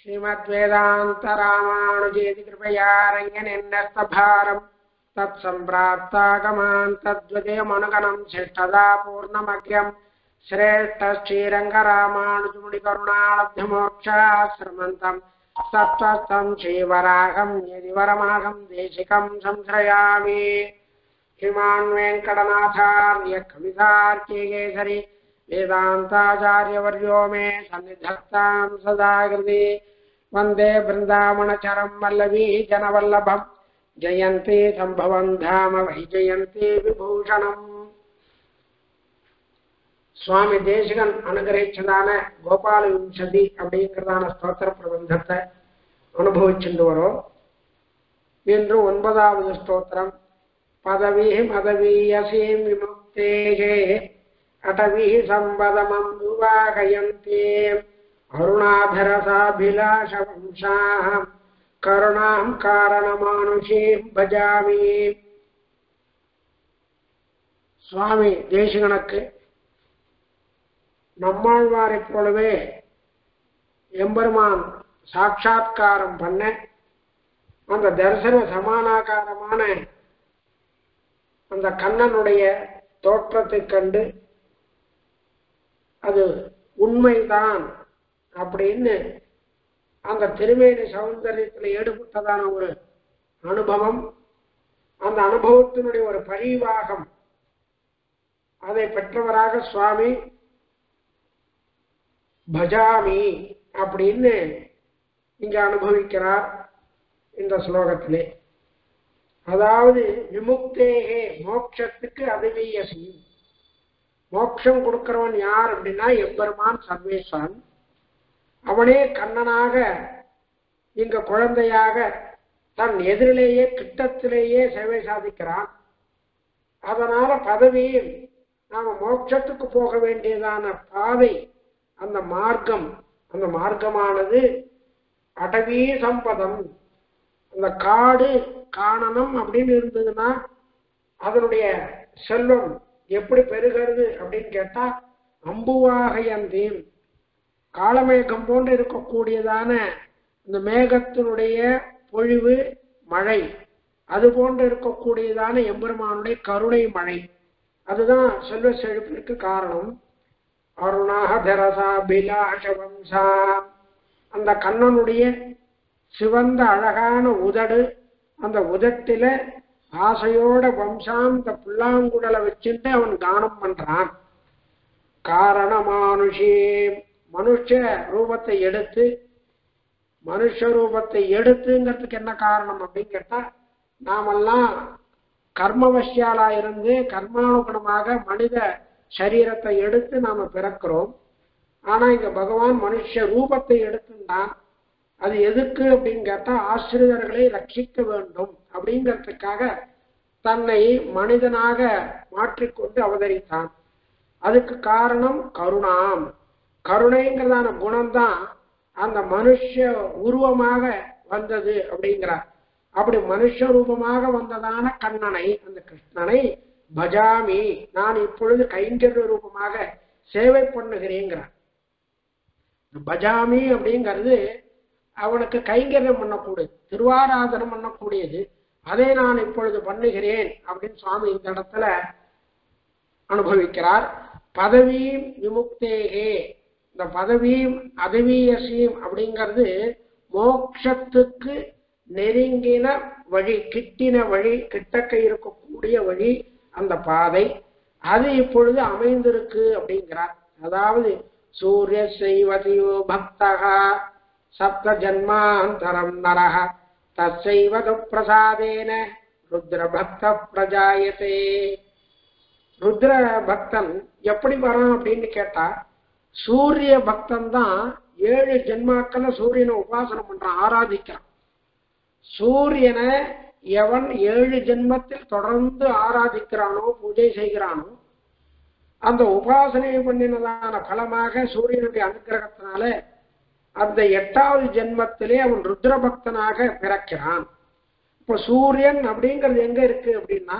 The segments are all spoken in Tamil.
श्रीमद्वेदान्तरामानुजेति कृपया रङ्गनिन्नस्तभारम् तत्सम्प्राप्तागमान् तद्वदेमनुगणम् शिष्टदा पूर्णमग्र्यम् श्रेष्ठश्रीरङ्गरामानुजमुनिकरुणालब्धमोक्षाश्रमन्तम् सत्त्वस्तम् श्रीवराहम् यदि वरमाहम् देशिकम् संश्रयामि श्रीमान् वेङ्कटनाथार्य कवितार्किकेसरि वेदान्ताचार्यवर्यो मे सन्निधत्तां सदा कृति वन्दे बृन्दावनचरं वल्लवी जनवल्लभम् ஜெயந்தி சம்பவம் தாம வைஜயந்தி விபூஷணம் சுவாமி தேசிகன் அனுகிரகிச்சதான கோபால விம்சதி அப்படிங்கிறதான ஸ்தோத்திர பிரபந்தத்தை அனுபவிச்சுட்டு வரோம் இன்று ஒன்பதாவது ஸ்தோத்திரம் பதவி மதவீயசீம் விமுக்தேகே அடவி சம்பதமம் விவாகயந்தே அருணாதரசாபிலாஷவம்சாம் கருணாம் காரணமானுஷீம் பஜாமி சுவாமி தேசிகனுக்கு நம்மாழ்வாரைப் போலவே எம்பெருமான் சாட்சா்காரம் பண்ண அந்த தரிசன சமானாகாரமான அந்த கண்ணனுடைய தோற்றத்தைக் கண்டு அது உண்மைதான் அப்படின்னு அந்த திருமேனி சௌந்தரியத்தில் ஈடுபட்டதான ஒரு அனுபவம். அந்த அனுபவத்தினுடைய ஒரு பரிவாகம் அதை பெற்றவராக சுவாமி பஜாமி அப்படின்னு இங்க அனுபவிக்கிறார் இந்த ஸ்லோகத்திலே. அதாவது விமுக்தேகே மோட்சத்துக்கு அதுவீய செய்யும் மோட்சம் கொடுக்கிறவன் யார் அப்படின்னா எப்பெருமான் சர்வேஸ்வரன். அவனே கண்ணனாக இங்க குழந்தையாக தன் எதிரிலேயே கிட்டத்திலேயே சேவை சாதிக்கிறான். அதனால பதவியில் நாம மோட்சத்துக்கு போக வேண்டியதான பாதை அந்த மார்க்கம் அந்த மார்க்கமானது அடவி சம்பதம். அந்த காடு காணனம் அப்படின்னு இருந்ததுன்னா அதனுடைய செல்வம் எப்படி பெருகிறது அப்படின்னு கேட்டா அம்புவாகையந்தீன் காலமேகம் போன்று இருக்கக்கூடியதான இந்த மேகத்தினுடைய பொழிவு மழை. அது போன்று இருக்கக்கூடியதான எம்பெருமானுடைய கருணை மழை. அதுதான் செல்வ செழிப்பிற்கு காரணம். அருணாதரசாபிலாஷவம்சா அந்த கண்ணனுடைய சிவந்த அழகான உதடு அந்த உதட்டில ஆசையோட வம்சாந்த புல்லாங்குடலை வச்சுட்டு அவன் கானம் பண்றான். காரணமானுஷே மனுஷ ரூபத்தை எடுத்து மனுஷ ரூபத்தை எடுத்துங்கிறதுக்கு என்ன காரணம் அப்படின்னு கேட்டா நாமெல்லாம் கர்மவசியாலா இருந்து கர்மானுகுணமாக மனித சரீரத்தை எடுத்து நாம பிறக்கிறோம். ஆனா இங்க பகவான் மனுஷ ரூபத்தை எடுத்துட்டான். அது எதுக்கு அப்படின்னு கேட்டா ஆசிரியர்களை ரட்சிக்க வேண்டும் அப்படிங்கிறதுக்காக தன்னை மனிதனாக மாற்றிக்கொண்டு அவதரித்தான். அதுக்கு காரணம் கருணாம். கருணைங்கிறதான குணம்தான் அந்த மனுஷ உருவமாக வந்தது அப்படிங்கிறார். அப்படி மனுஷ ரூபமாக வந்ததான கண்ணனை அந்த கிருஷ்ணனை பஜாமி நான் இப்பொழுது கைங்கரிய ரூபமாக சேவை பண்ணுகிறேங்கிறார். பஜாமி அப்படிங்கிறது அவனுக்கு கைங்கரியம் பண்ணக்கூடியது திருவாராதனம் பண்ணக்கூடியது. அதை நான் இப்பொழுது பண்ணுகிறேன் அப்படின்னு சுவாமி இந்த இடத்துல அனுபவிக்கிறார். பதவியும் விமுக்தேகே. இந்த பதவியும் அதவியசியும் அப்படிங்கிறது மோக்ஷத்துக்கு நெருங்கின வழி கிட்டின வழி கிட்டக்க இருக்கக்கூடிய வழி அந்த பாதை. அது இப்பொழுது அமைந்திருக்கு அப்படிங்கிறார். அதாவது சூரிய செய்வதியோ பக்தகா சப்த ஜன்மாந்தரம் நரக தசைவது பிரசாதேன பிரஜாயத்தே ருத்ர பக்தன் எப்படி வரான் அப்படின்னு கேட்டா சூரிய பக்தன் தான் ஏழு ஜென்மாக்கள சூரியனை உபாசனம் பண்றான் ஆராதிக்கிறான். சூரியனை எவன் ஏழு ஜென்மத்தில் தொடர்ந்து ஆராதிக்கிறானோ பூஜை செய்கிறானோ அந்த உபாசனை பண்ணினதான பலமாக சூரியனுடைய அனுகிரகத்தினால அந்த எட்டாவது ஜென்மத்திலே அவன் ருத்ர பக்தனாக பிறக்கிறான். இப்ப சூரியன் அப்படிங்கிறது எங்க இருக்கு அப்படின்னா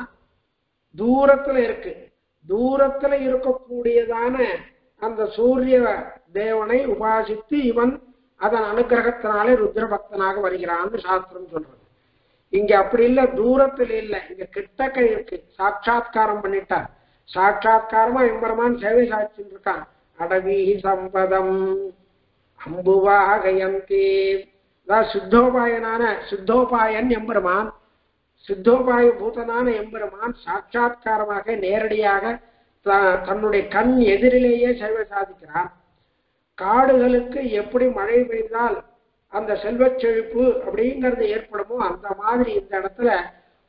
தூரத்துல இருக்கு. தூரத்துல இருக்கக்கூடியதான அந்த சூரிய தேவனை உபாசித்து இவன் அதன் அனுகிரகத்தினாலே ருத்ர பக்தனாக வருகிறான்னு சாஸ்திரம் சொல்றது. இங்க அப்படி இல்ல தூரத்துல இல்ல. இங்க கிட்டக்க இருக்கு. சாட்சா்காரம் பண்ணிட்டார் சாட்சா்காரமா எம்பெருமான் சேவை சாட்சின்னு இருக்கான். அடவி சம்பதம். அம்புவாகயந்தி அதாவது சித்தோபாயனான சித்தோபாயன் எம்பெருமான். சித்தோபாய பூதனான எம்பெருமான் சாட்சா்காரமாக நேரடியாக த- தன்னுடைய கண் எதிரிலேயே சேவை சாதிக்கிறான் காடுகளுக்கு எப்படி மழை பெய்தால் அந்த செல்வச் செழிப்பு அப்படிங்கிறது ஏற்படுமோ அந்த மாதிரி இந்த இடத்துல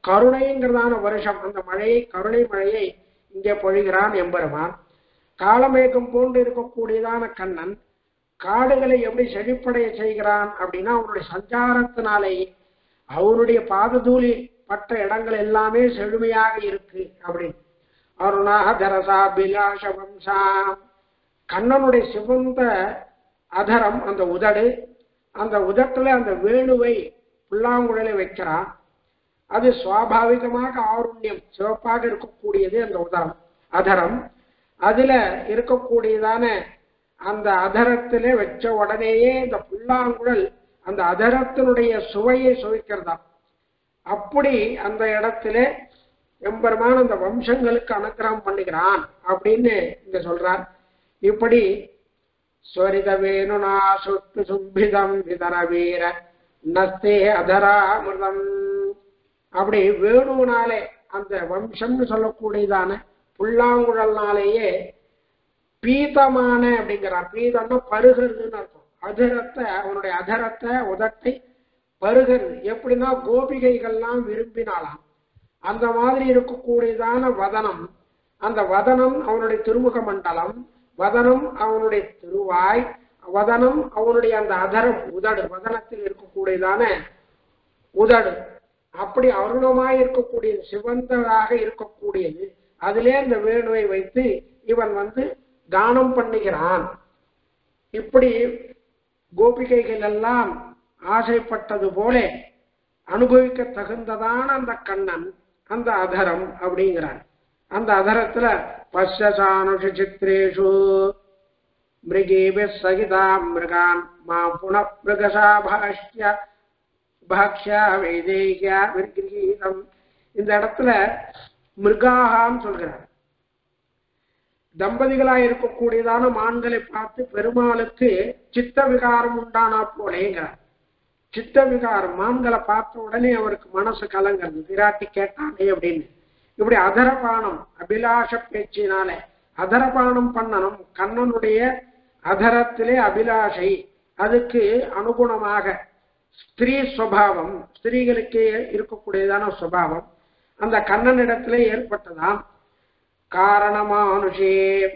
கருணைங்கிறதான வருஷம். அந்த மழையை கருணை மழையை இங்கே பொழிகிறான் எம்பெருமான். காலமேகம் போன்று இருக்கக்கூடியதான கண்ணன். காடுகளை எப்படி செழிப்படைய செய்கிறான் அப்படின்னா அவனுடைய சஞ்சாரத்தினாலேயே அவருடைய பாததூலி பட்ட இடங்கள் எல்லாமே செழுமையாக இருக்கு அப்படின்னு. அருணாதரசா பிலாஷ வம்சாம் கண்ணனுடைய சிவந்த அதரம் அந்த உதடு அந்த உதட்டுல அந்த வேணுவை புல்லாங்குழலை வைக்கிறான். அது சுவாபாவிகமாக ஆருண்யம் சிவப்பாக இருக்கக்கூடியது அந்த உதரம் அதரம். அதுல இருக்கக்கூடியதான அந்த அதரத்திலே வச்ச உடனேயே இந்த புல்லாங்குழல் அந்த அதரத்தினுடைய சுவையை சுவைக்கிறதா? அப்படி அந்த இடத்திலே எம்பெருமான் அந்த வம்சங்களுக்கு அனுகிரகம் பண்ணுகிறான் அப்படின்னு இங்க சொல்றார். இப்படி ஸ்வரித வேணுனா சுட்டு சும்பிதம் விதர வீர நஸ்தே அதராமிருதம் அப்படி வேணுனாலே அந்த வம்சம்னு சொல்லக்கூடியதான புல்லாங்குழல்னாலேயே பீதமான அப்படிங்கிறார். பீதம்னா பருகிறதுன்னு அர்த்தம். அதரத்தை அவனுடைய அதரத்தை உதட்டை பருகிறது எப்படின்னா கோபிகைகள்லாம் விரும்பினாலாம். அந்த மாதிரி இருக்கக்கூடியதான வதனம் அந்த வதனம் அவனுடைய திருமுக மண்டலம் வதனம் அவனுடைய திருவாய் வதனம் அவனுடைய அந்த அதரம் உதடு வதனத்தில் இருக்கக்கூடியதான உதடு. அப்படி அருணமாய் இருக்கக்கூடிய சிவந்ததாக இருக்கக்கூடியது. அதிலே இந்த வேணுவை வைத்து இவன் வந்து தானம் பண்ணுகிறான். இப்படி கோபிகைகள் எல்லாம் ஆசைப்பட்டது போல அனுபவிக்க தகுந்ததான அந்த கண்ணன் அந்த அதரம் அப்படிங்கிறான் அந்த அதரத்துல பஷ்யசானுஷு சித்திரேஷு மிருகேபி சகிதா மிருகான் மா புன மிருகசா பாக்ஷா வைதேகியா விர்கிரீதம். இந்த இடத்துல மிருகாகான்னு சொல்கிறார். தம்பதிகளா இருக்கக்கூடியதான மான்களை பார்த்து பெருமாளுக்கு சித்த விகாரம் உண்டானா போலேங்கிறார். சித்த விகாரம் மான்களை பார்த்த உடனே அவருக்கு மனசு கலங்கிறது. விராட்டி கேட்டானே அப்படின்னு. இப்படி அதரபானம் அபிலாஷ பேச்சினாலே அதரபானம் பண்ணணும். கண்ணனுடைய அதரத்திலே அபிலாஷை. அதுக்கு அனுகுணமாக ஸ்திரீ சுவாவம் ஸ்திரீகளுக்கு இருக்கக்கூடியதான சுவாவம் அந்த கண்ணனிடத்திலே ஏற்பட்டதாம். காரணமானுஷே.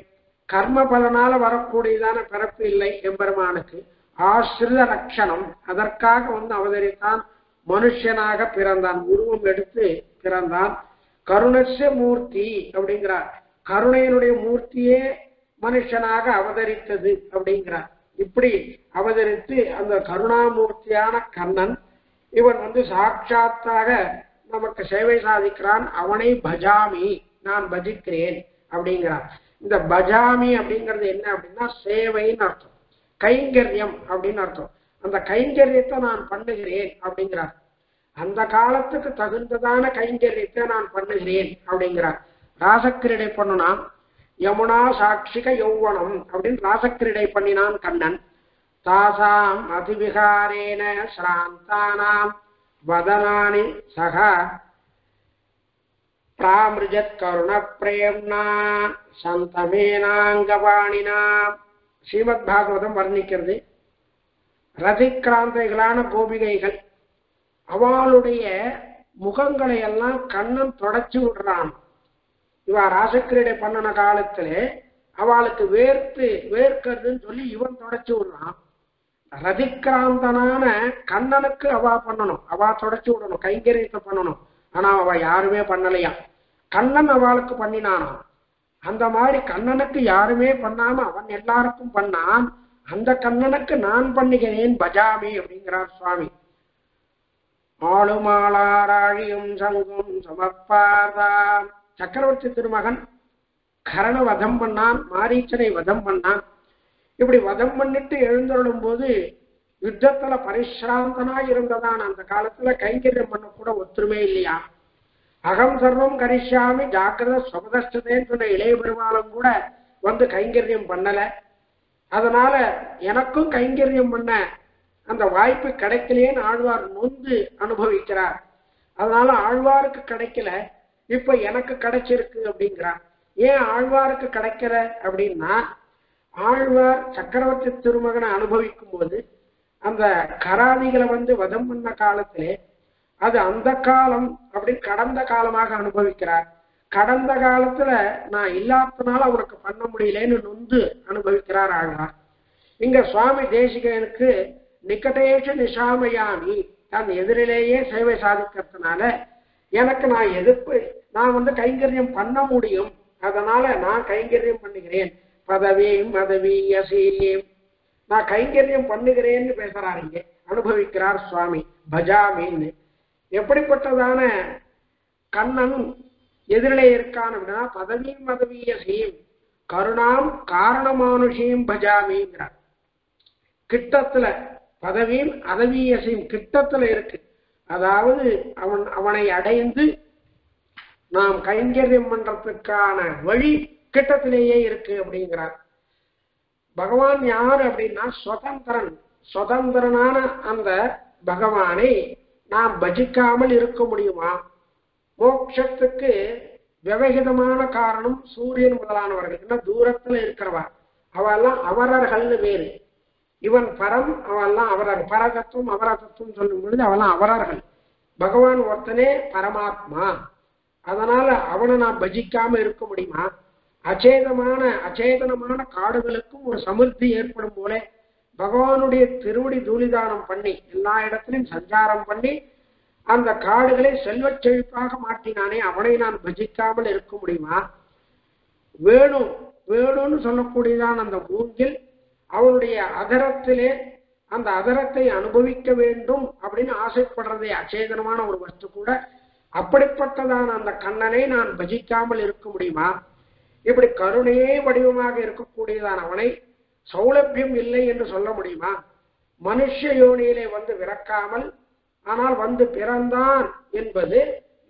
கர்ம பலனால வரக்கூடியதான பிறப்பு இல்லை எம்பெருமானுக்கு. ஆசிரித ரட்சணம் அதற்காக வந்து அவதரித்தான். மனுஷனாக பிறந்தான் உருவம் எடுத்து பிறந்தான். கருணச மூர்த்தி அப்படிங்கிறார். கருணையினுடைய மூர்த்தியே மனுஷனாக அவதரித்தது அப்படிங்கிறார். இப்படி அவதரித்து அந்த கருணாமூர்த்தியான கண்ணன் இவன் வந்து சாட்சாத்தாக நமக்கு சேவை சாதிக்கிறான் அவனை பஜாமி. நான் பஜிக்கிறேன் அப்படிங்கிறார் இந்த பஜாமி அப்படிங்கிறது என்ன அப்படின்னா சேவைன்னு அர்த்தம். கைங்கரியம் அப்படின்னு அர்த்தம். அந்த கைங்கரியத்தை நான் பண்ணுகிறேன் அப்படிங்கிறார். அந்த காலத்துக்கு தகுந்ததான கைங்கரியத்தை நான் பண்ணுகிறேன் அப்படிங்கிறார். ராசக்கிரீடை பண்ணுனான். யமுனா சாட்சிக யௌவனம் அப்படின்னு ராசக்கிரீடை பண்ணினான் கண்ணன். தாசாம் அதிவிகாரேன ஸ்ராந்தானாம் வதனானி சக பிராமிருஜத் கருண பிரேம்னா சந்தமேனாங்கவாணினா. ஸ்ரீமத் பாகவதம் வர்ணிக்கிறது. ரதிக்கிராந்தைகளான கோபிகைகள் அவளுடைய முகங்களை எல்லாம் கண்ணன் தொடச்சு விடுறான். இவா ராசக்கிரீடை பண்ணன காலத்துல அவளுக்கு வேர்த்து வேர்க்கிறதுன்னு சொல்லி இவன் தொடச்சு விடுறான். ரதிக்கிராந்தனான கண்ணனுக்கு அவா பண்ணணும். அவா தொடச்சு விடணும். கைங்கரியத்தை பண்ணணும். ஆனா அவ யாருமே பண்ணலையா? கண்ணன் அவளுக்கு பண்ணினானாம் அந்த மாதிரி கண்ணனுக்கு யாருமே பண்ணாம அவன் எல்லாருக்கும் பண்ணான். அந்த கண்ணனுக்கு நான் பண்ணுகிறேன் பஜாமி அப்படிங்கிறார் சுவாமி. ஆளுமாளாராழியும் சங்கும் சமர்ப்பார்தாம் சக்கரவர்த்தி திருமகன் கரண வதம் பண்ணான் மாரீச்சனை வதம் பண்ணான். இப்படி வதம் பண்ணிட்டு எழுந்தருளும் போது யுத்தத்துல பரிசிராந்தனா இருந்ததான் அந்த காலத்துல கைங்கரியம் பண்ண கூட ஒத்துருமே இல்லையா? அகம் சர்வம் கரிஷாமி ஜாக்கிரத சுபதஷ்டதேன்னு சொன்ன இளைய பெருமாளும் கூட வந்து கைங்கரியம் பண்ணல. அதனால எனக்கும் கைங்கரியம் பண்ண அந்த வாய்ப்பு கிடைக்கலையேன்னு ஆழ்வார் நொந்து அனுபவிக்கிறார். அதனால ஆழ்வாருக்கு கிடைக்கல இப்ப எனக்கு கிடைச்சிருக்கு அப்படிங்கிறார். ஏன் ஆழ்வாருக்கு கிடைக்கல அப்படின்னா ஆழ்வார் சக்கரவர்த்தி திருமகனை அனுபவிக்கும் போது அந்த கராதிகளை வந்து வதம் பண்ண காலத்திலே அது அந்த காலம் அப்படி கடந்த காலமாக அனுபவிக்கிறார். கடந்த காலத்துல நான் இல்லாததுனால அவருக்கு பண்ண முடியலன்னு நொந்து அனுபவிக்கிறார் ஆழ்வார். இங்க சுவாமி தேசிகனுக்கு நிக்கடேஷ நிஷாமயாமி தன் எதிரிலேயே சேவை சாதிக்கிறதுனால எனக்கு நான் எதிர்ப்பு நான் வந்து கைங்கரியம் பண்ண முடியும். அதனால நான் கைங்கரியம் பண்ணுகிறேன் பதவி மதவி அசீம் நான் கைங்கரியம் பண்ணுகிறேன்னு பேசுறாரு அனுபவிக்கிறார் சுவாமி. பஜாமின்னு. எப்படிப்பட்டதான கண்ணன் எதிரிலே இருக்கான் அப்படின்னா பதவியும் பதவியசையும் செய்யும் கருணாம் காரணமானுஷியும் பஜாமிங்கிறார். கிட்டத்துல பதவியும் அதவியசையும் கிட்டத்துல இருக்கு. அதாவது அவன் அவனை அடைந்து நாம் கைங்கரியம் பண்றதுக்கான வழி கிட்டத்திலேயே இருக்கு அப்படிங்கிறார். பகவான் யார் அப்படின்னா சுதந்திரன். சுதந்திரனான அந்த பகவானை நாம் பஜிக்காமல் இருக்க முடியுமா? மோட்சத்துக்கு விவகிதமான காரணம் சூரியன் முதலானவர்கள். என்ன? தூரத்துல இருக்கிறவா. அவெல்லாம் அவரர்கள்னு வேறு இவன் பரம் அவெல்லாம் அவரர். பரதத்துவம் அவரதத்துவம் சொல்லும் பொழுது அவெல்லாம் அவரர்கள். பகவான் ஒருத்தனே பரமாத்மா. அதனால அவனை நான் பஜிக்காம இருக்க முடியுமா? அச்சேதமான அச்சேதனமான காடுகளுக்கும் ஒரு சமிருத்தி ஏற்படும் போல பகவானுடைய திருவடி தூளிதானம் பண்ணி எல்லா இடத்திலும் சஞ்சாரம் பண்ணி அந்த காடுகளை செல்வச் செழிப்பாக மாற்றினானே அவனை நான் பஜிக்காமல் இருக்க முடியுமா? வேணும் வேணும்னு சொல்லக்கூடியதான் அந்த மூங்கில் அவனுடைய அதரத்திலே அந்த அதரத்தை அனுபவிக்க வேண்டும் அப்படின்னு ஆசைப்படுறதே அச்சேதனமான ஒரு வஸ்து கூட. அப்படிப்பட்டதான அந்த கண்ணனை நான் பஜிக்காமல் இருக்க முடியுமா? இப்படி கருணையே வடிவமாக இருக்கக்கூடியதான அவனை சௌலபியம் இல்லை என்று சொல்ல முடியுமா? மனுஷ யோனியிலே வந்து விறக்காமல் ஆனால் வந்து பிறந்தான் என்பது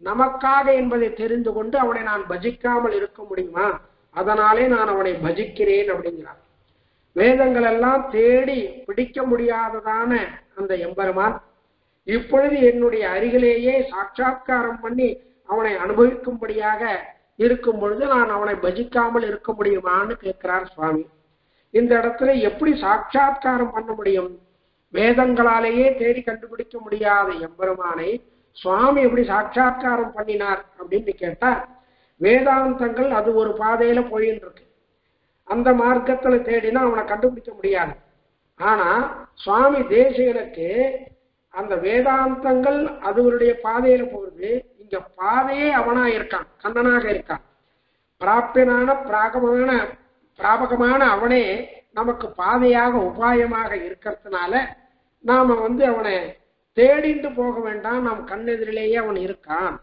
நமக்காக என்பதை தெரிந்து கொண்டு அவனை நான் பஜிக்காமல் இருக்க முடியுமா? அதனாலே நான் அவனை பஜிக்கிறேன் அப்படிங்கிறார். வேதங்கள் எல்லாம் தேடி பிடிக்க முடியாததான அந்த எம்பெருமான் இப்பொழுது என்னுடைய அருகிலேயே சாட்சா்காரம் பண்ணி அவனை அனுபவிக்கும்படியாக இருக்கும் பொழுது நான் அவனை பஜிக்காமல் இருக்க முடியுமான்னு கேட்கிறார் சுவாமி. இந்த இடத்துல எப்படி சாட்சாத்காரம் பண்ண முடியும்? வேதங்களாலேயே தேடி கண்டுபிடிக்க முடியாத எம்பெருமானை சுவாமி எப்படி சாட்சாத்காரம் பண்ணினார் அப்படின்னு கேட்டா வேதாந்தங்கள் அது ஒரு பாதையில போயின்னு இருக்கு அந்த மார்க்கத்துல தேடினா அவனை கண்டுபிடிக்க முடியாது. ஆனா சுவாமி தேசிகனுக்கு அந்த வேதாந்தங்கள் அதுவருடைய பாதையில போகுது. இங்க பாதையே அவனா இருக்கான் கண்ணனாக இருக்கான். பிராப்பியனான பிராகமான பிராபகமான அவனே நமக்கு பாதையாக உபாயமாக இருக்கிறதுனால நாம வந்து அவனை தேடிண்டு போக வேண்டாம் நம் கண்ணெதிரிலேயே அவன் இருக்கான்.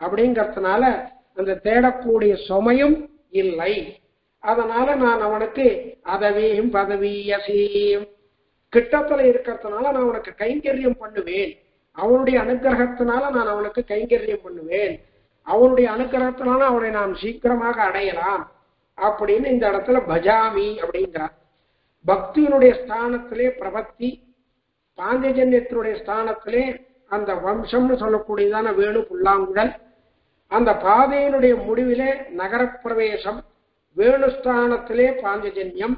அப்படிங்கறதுனால அந்த தேடக்கூடிய சுமையும் இல்லை. அதனால நான் அவனுக்கு அதவியும் பதவியசீம். கிட்டத்துல இருக்கிறதுனால நான் அவனுக்கு கைங்கரியம் பண்ணுவேன். அவனுடைய அனுகிரகத்தினால நான் அவனுக்கு கைங்கரியம் பண்ணுவேன். அவனுடைய அனுகிரகத்தினால அவனை நாம் சீக்கிரமாக அடையலாம். அப்படின்னு இந்த இடத்துல பஜாமி அப்படிங்கிறார். பக்தியினுடைய ஸ்தானத்திலே பிரபக்தி பாஞ்சஜன்யத்தினுடைய ஸ்தானத்திலே அந்த வம்சம்னு சொல்லக்கூடியதான வேணு புல்லாங்குழல் அந்த பாதையினுடைய முடிவிலே நகரப்பிரவேசம் வேணுஸ்தானத்திலே பாஞ்சஜன்யம்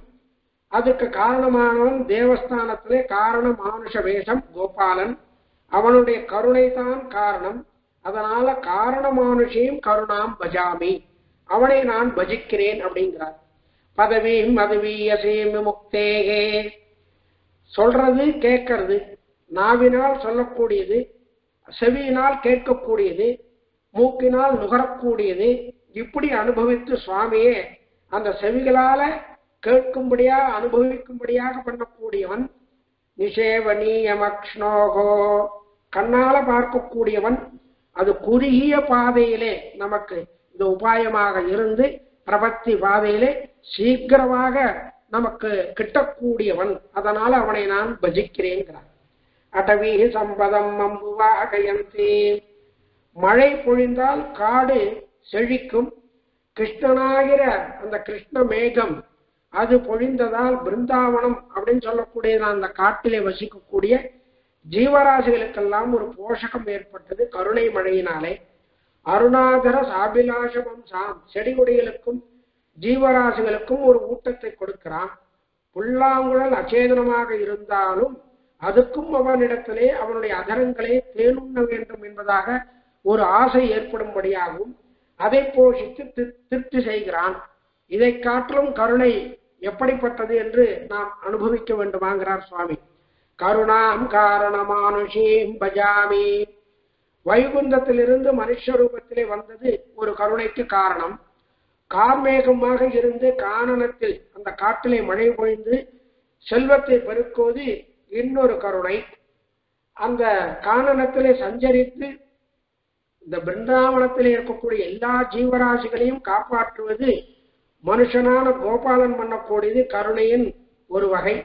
அதுக்கு காரணமானவன் தேவஸ்தானத்திலே காரண மானுஷ வேஷம் கோபாலன். அவனுடைய கருணை தான் காரணம். அதனால காரணமானுஷையும் கருணாம் பஜாமி. அவனை நான் பஜிக்கிறேன் அப்படிங்கிறார். பதவியும் மதவியசீம் முக்தேகே. சொல்றது கேட்கறது நாவினால் சொல்லக்கூடியது செவியினால் கேட்கக்கூடியது மூக்கினால் நுகரக்கூடியது இப்படி அனுபவித்து சுவாமியே அந்த செவிகளால கேட்கும்படியாக அனுபவிக்கும்படியாக பண்ணக்கூடியவன் நிஷேவனீயமக்ஷ்ணோகோ கண்ணால பார்க்கக்கூடியவன் அது குறுகிய பாதையிலே நமக்கு இந்த உபாயமாக இருந்து பிரபத்தி பாதையிலே சீக்கிரமாக நமக்கு கிட்டக்கூடியவன். அதனால் அவனை நான் பஜிக்கிறேங்கிறான் அடவி சம்பதம் அம்புவாகயந்தி மழை பொழிந்தால் காடு செழிக்கும். கிருஷ்ணனாகிற அந்த கிருஷ்ண மேகம் அது பொழிந்ததால் பிருந்தாவனம் அப்படின்னு சொல்லக்கூடியதான் அந்த காட்டிலே வசிக்கக்கூடிய ஜீவராசிகளுக்கெல்லாம் ஒரு போஷகம் ஏற்பட்டது கருணை மழையினாலே. அருணாதர சாபிலாஷமம் சாம் செடிகொடிகளுக்கும் ஜீவராசிகளுக்கும் ஒரு ஊட்டத்தை கொடுக்கிறான். புல்லாங்குழல் அச்சேதனமாக இருந்தாலும் அதுக்கும் அவனிடத்திலே அவனுடைய அதரங்களே தேனுண்ண வேண்டும் என்பதாக ஒரு ஆசை ஏற்படும்படியாகவும் அதை போஷித்து திருப்தி செய்கிறான். இதை காட்டிலும் கருணை எப்படிப்பட்டது என்று நாம் அனுபவிக்க வேண்டுமாங்கிறார் சுவாமி. கருணாம் காரணமானுஷீம் பஜாமி. வைகுந்தத்திலிருந்து மனுஷ ரூபத்திலே வந்தது ஒரு கருணைக்கு காரணம். கார்மேகமாக இருந்து கானனத்தில் அந்த காட்டிலே மழை பொழிந்து செல்வத்தை பெருக்குவது இன்னொரு கருணை. அந்த காணனத்திலே சஞ்சரித்து இந்த பிருந்தாவனத்தில் இருக்கக்கூடிய எல்லா ஜீவராசிகளையும் காப்பாற்றுவது மனுஷனான கோபாலன் பண்ணக்கூடியது கருணையின் ஒரு வகை.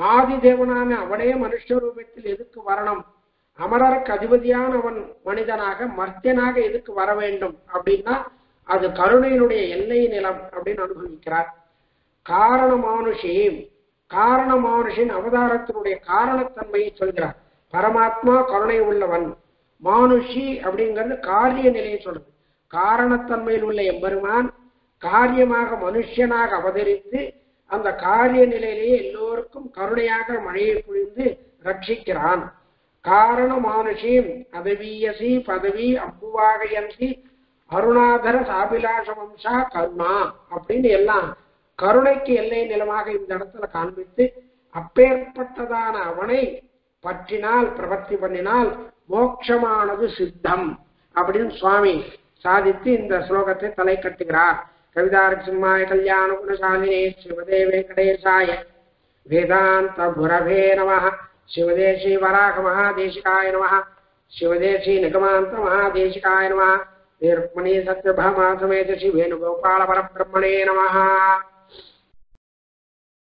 ஆதி தேவனான அவனே மனுஷ ரூபத்தில் எதுக்கு வரணும்? அமரருக்கு அதிபதியான அவன் மனிதனாக மர்த்தியனாக எதுக்கு வர வேண்டும்? அப்படின்னா அது கருணையினுடைய எல்லை நிலம் அப்படின்னு அனுபவிக்கிறார். காரண மானுஷியும் காரண மானுஷின் அவதாரத்தினுடைய காரணத்தன்மையை சொல்கிறார். பரமாத்மா கருணை உள்ளவன் மானுஷி அப்படிங்கிறது காரிய நிலையை சொல்றது. காரணத்தன்மையில் உள்ள எம்பெருமான் காரியமாக மனுஷனாக அவதரித்து அந்த காரிய நிலையிலேயே எல்லோருக்கும் கருணையாக மழையை பொழிந்து ரட்சிக்கிறான். காரண மானுஷீம் பதவியசி பதவி அம்புவாகயந்தி அருணாதர சாபிலாஷ வம்சா கருணா அப்படின்னு எல்லாம் கருணைக்கு எல்லை நிலமாக இந்த இடத்துல காண்பித்து அப்பேற்பட்டதான அவனை பற்றினால் பிரபத்தி பண்ணினால் மோட்சமானது சித்தம் அப்படின்னு சுவாமி சாதித்து இந்த ஸ்லோகத்தை தலை கட்டுகிறார் कवितारसिंहाय कल्याणगुणशालिने शिवदे वेङ्कटेशाय वेदान्तगुरवे नमः। शिवदे श्रीवराहमहादेशिकाय नमः। शिवदे श्रीनिगमान्तमहादेशिकाय नमः। निर्मणि सत्यभामासमेत श्रीवेणुगोपालपरब्रह्मणे नमः।